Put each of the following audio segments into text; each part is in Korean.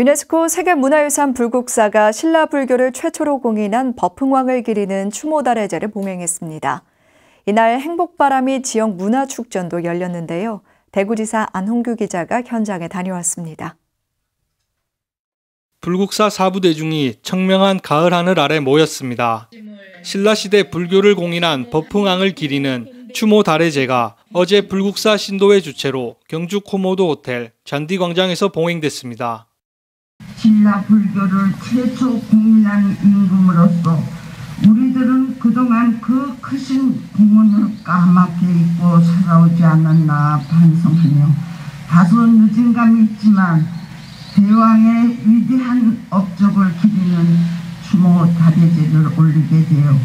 유네스코 세계문화유산 불국사가 신라 불교를 최초로 공인한 법흥왕을 기리는 추모달의제를 봉행했습니다. 이날 행복바람이 지역 문화축전도 열렸는데요. 대구지사 안홍규 기자가 현장에 다녀왔습니다. 불국사 사부대중이 청명한 가을 하늘 아래 모였습니다. 신라시대 불교를 공인한 법흥왕을 기리는 추모 달의제가 어제 불국사 신도회 주최로 경주 코모도 호텔 잔디광장에서 봉행됐습니다. 신라 불교를 최초 공인한 임금으로서 우리들은 그동안 그 크신 공헌을 까맣게 잊고 살아오지 않았나 반성하며 다소 늦은 감이 있지만 대왕의 위대한 업적을 기리는 추모 다대제를 올리게 되어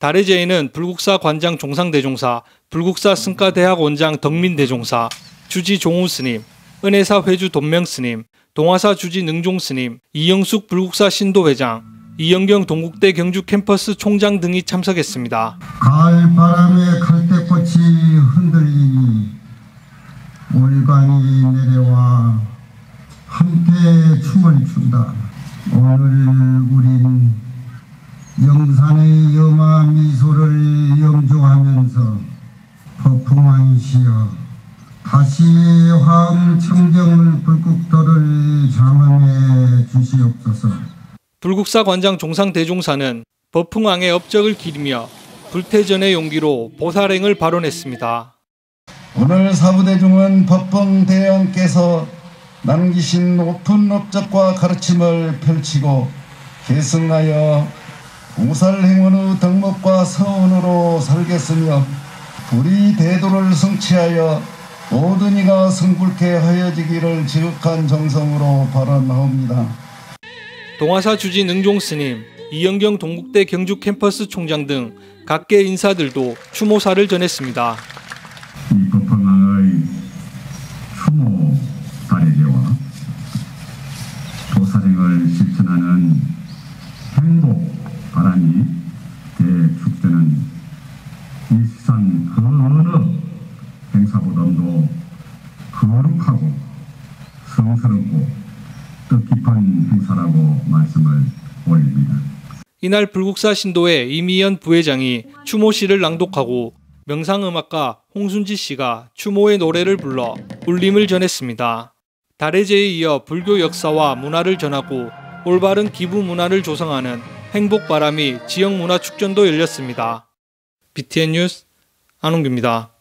다래제에는 불국사 관장 종상대종사, 불국사 승가대학 원장 덕민대종사, 주지 종우 스님, 은혜사 회주 돈명 스님, 동화사 주지 능종 스님, 이영숙 불국사 신도 회장, 이영경 동국대 경주 캠퍼스 총장 등이 참석했습니다. 가을 바람에 갈대꽃이 흔들리니 올광이 내려와 함께 춤을 춘다. 오늘 우린 영산의 염화 미소를 다시 화음 청정 불국도를 장엄해 주시옵소서. 불국사 관장 종상 대종사는 법흥왕의 업적을 기리며 불태전의 용기로 보살행을 발언했습니다. 오늘 사부대중은 법봉대왕께서 남기신 높은 업적과 가르침을 펼치고 계승하여 공살행원의 덕목과 서원으로 살겠으며 불이 대도를 성취하여 모든 이가 성불케 하여지기를 지극한 정성으로 발언하옵니다. 동화사 주지 능종 스님, 이영경 동국대 경주 캠퍼스 총장 등 각계 인사들도 추모사를 전했습니다. 이 법흥왕의 추모 다리제와 도사생을 실천하는 행복 바람이 대축제는 이 세상 그 어느 행사보다도 거룩하고 성스럽고 뜻깊은 행사라고 말씀을 올립니다. 이날 불국사 신도의 이미연 부회장이 추모 시를 낭독하고 명상음악가 홍순지 씨가 추모의 노래를 불러 울림을 전했습니다. 다래제에 이어 불교 역사와 문화를 전하고 올바른 기부 문화를 조성하는 행복 바람이 지역 문화 축전도 열렸습니다. BTN 뉴스 안홍규입니다.